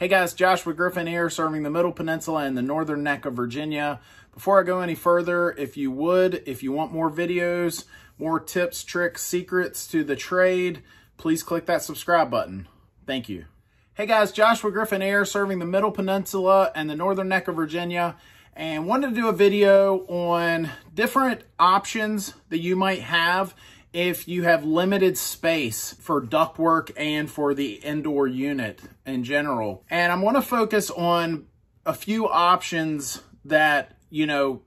Hey guys, Joshua Griffin here, serving the Middle Peninsula and the Northern Neck of Virginia. Before I go any further, if you would, if you want more videos, more tips, tricks, secrets to the trade, please click that subscribe button. Thank you. Hey guys, Joshua Griffin here, serving the Middle Peninsula and the Northern Neck of Virginia, and wanted to do a video on different options that you might have if you have limited space for ductwork and for the indoor unit in general. And I'm to focus on a few options that, you know,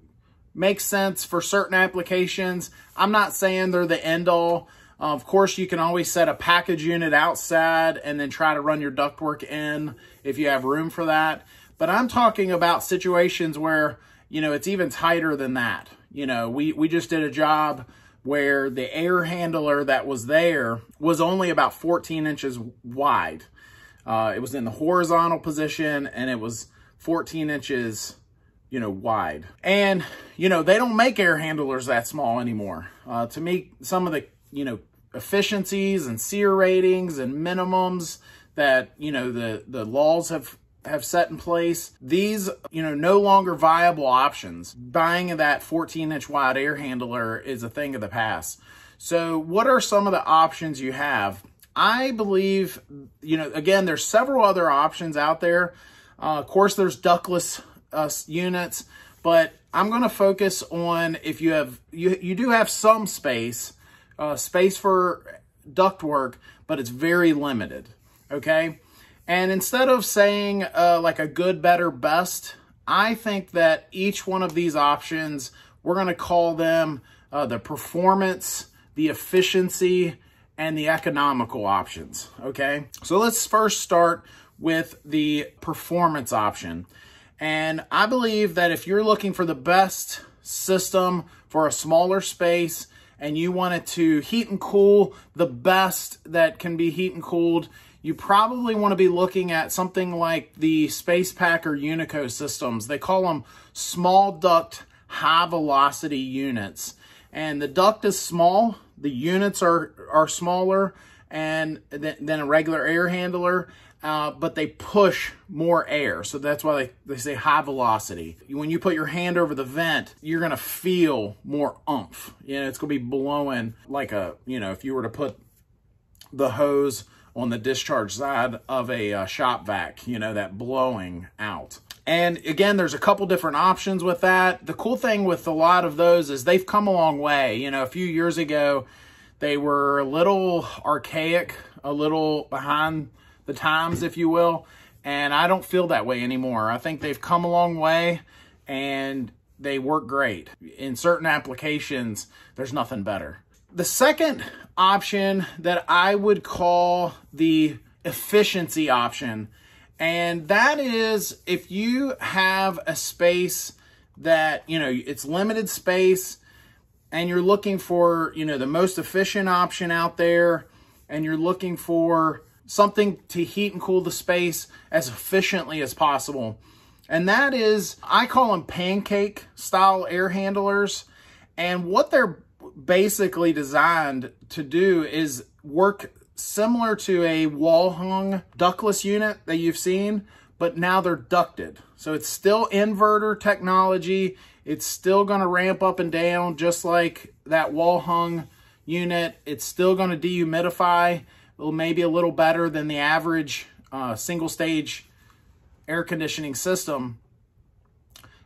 make sense for certain applications. I'm not saying they're the end all. Uh, of course, you can always set a package unit outside and then try to run your ductwork in if you have room for that. But I'm talking about situations where, you know, it's even tighter than that. You know, we, we just did a job where the air handler that was there was only about 14 inches wide. Uh, it was in the horizontal position and it was 14 inches, you know, wide. And, you know, they don't make air handlers that small anymore. Uh, to me, some of the, you know, efficiencies and SEER ratings and minimums that, you know, the, the laws have have set in place. These, you know, no longer viable options. Buying that 14 inch wide air handler is a thing of the past. So what are some of the options you have? I believe, you know, again, there's several other options out there. Uh, of course, there's ductless uh, units, but I'm going to focus on if you have, you, you do have some space, uh, space for ductwork, but it's very limited. Okay. And instead of saying uh, like a good, better, best, I think that each one of these options, we're going to call them uh, the performance, the efficiency, and the economical options, okay? So let's first start with the performance option. And I believe that if you're looking for the best system for a smaller space and you want it to heat and cool the best that can be heat and cooled, you probably want to be looking at something like the SpacePak or Unico systems. They call them small duct high velocity units. And the duct is small, the units are, are smaller and than, than a regular air handler, uh, but they push more air. So that's why they, they say high velocity. When you put your hand over the vent, you're to feel more umph. You know, it's to be blowing like a, you know, if you were to put the hose on the discharge side of a uh, shop vac, you know, that blowing out. And again, there's a couple different options with that. The cool thing with a lot of those is they've come a long way. You know, a few years ago, they were a little archaic, a little behind the times, if you will. And I don't feel that way anymore. I think they've come a long way and they work great. In certain applications, there's nothing better. The second option that I would call the efficiency option, and that is if you have a space that, you know, it's limited space and you're looking for, you know, the most efficient option out there and you're looking for something to heat and cool the space as efficiently as possible. And that is, I call them pancake style air handlers. And what they're basically designed to do is work similar to a wall hung ductless unit that you've seen, but now they're ducted. So it's still inverter technology. It's still going to ramp up and down just like that wall hung unit. It's still going to dehumidify, maybe a little better than the average uh, single stage air conditioning system.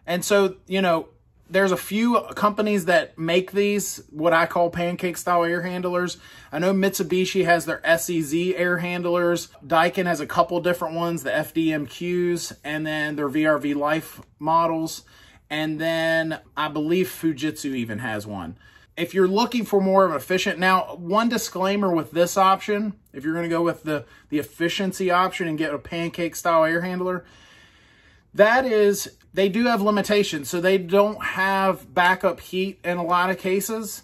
And so, you know, there's a few companies that make these, what I call pancake style air handlers. I know Mitsubishi has their SEZ air handlers. Daikin has a couple different ones, the FDMQs, and then their VRV Life models. And then I believe Fujitsu even has one. If you're looking for more of efficient, now one disclaimer with this option, if you're gonna go with the, the efficiency option and get a pancake style air handler, that is they do have limitations. So they don't have backup heat in a lot of cases.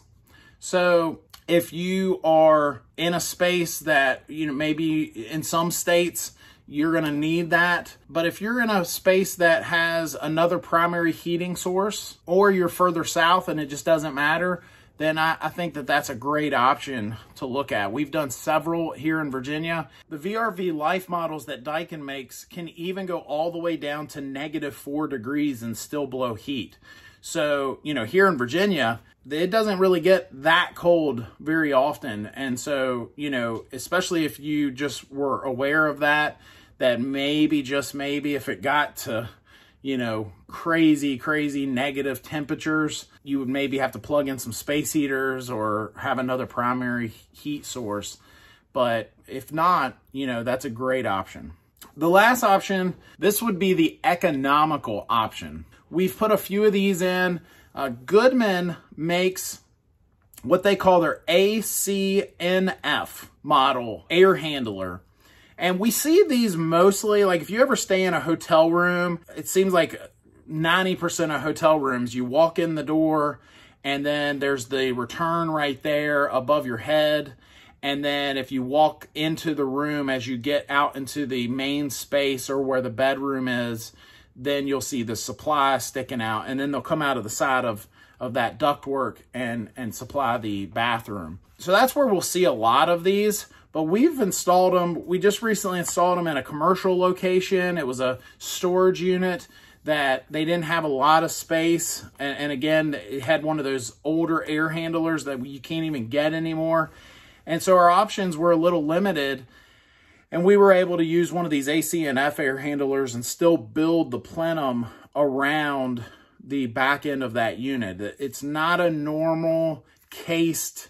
So if you are in a space that, you know, maybe in some states, you're going to need that. But if you're in a space that has another primary heating source or you're further south and it just doesn't matter, then I, I, think that that's a great option to look at. We've done several here in Virginia. The VRV Life models that Daikin makes can even go all the way down to negative four degrees and still blow heat. So, you know, here in Virginia, it doesn't really get that cold very often. And so, you know, especially if you just were aware of that, that maybe, just maybe, if it got to, you know, crazy, crazy negative temperatures, you would maybe have to plug in some space heaters or have another primary heat source. But if not, you know, that's a great option. The last option, this would be the economical option. We've put a few of these in. Uh, Goodman makes what they call their ACNF model air handler. And we see these mostly, like if you ever stay in a hotel room, it seems like 90% of hotel rooms, you walk in the door and then there's the return right there above your head. And then if you walk into the room as you get out into the main space or where the bedroom is, then you'll see the supply sticking out and then they'll come out of the side of, of that ductwork and, and supply the bathroom. So that's where we'll see a lot of these, but we've installed them. We just recently installed them in a commercial location. It was a storage unit that they didn't have a lot of space. And, and again, it had one of those older air handlers that you can't even get anymore. And so our options were a little limited and we were able to use one of these ACNF air handlers and still build the plenum around the back end of that unit. It's not a normal cased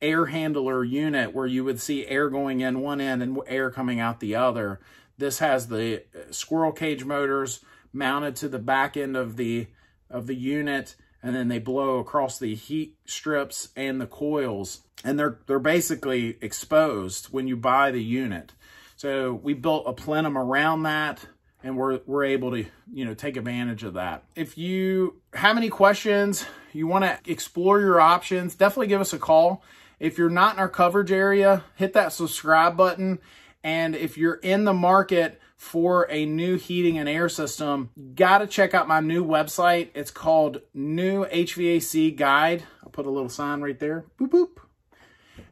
air handler unit where you would see air going in one end and air coming out the other. This has the uh, squirrel cage motors mounted to the back end of the of the unit and then they blow across the heat strips and the coils and they're they're basically exposed when you buy the unit. So we built a plenum around that and we're, we're able to, you know, take advantage of that. If you have any questions, you want to explore your options, definitely give us a call. If you're not in our coverage area, hit that subscribe button. And if you're in the market for a new heating and air system, got to check out my new website. It's called New HVAC Guide. I'll put a little sign right there. Boop, boop.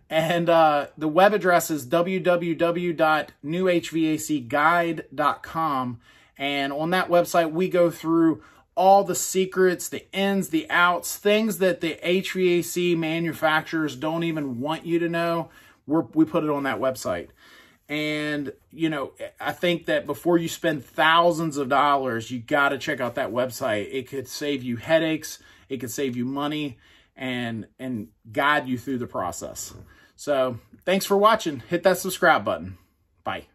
And uh, the web address is www.newhvacguide.com. And on that website, we go through all the secrets, the ins, the outs, things that the HVAC manufacturers don't even want you to know. We put it on that website. And, you know, I think that before you spend thousands of dollars, you got to check out that website. It could save you headaches. It could save you money and, and guide you through the process. So thanks for watching. Hit that subscribe button. Bye.